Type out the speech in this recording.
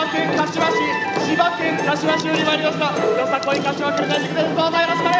葉県柏市千葉県柏市より参りました。よさこい柏区大軸ですどうぞよろしくお願いします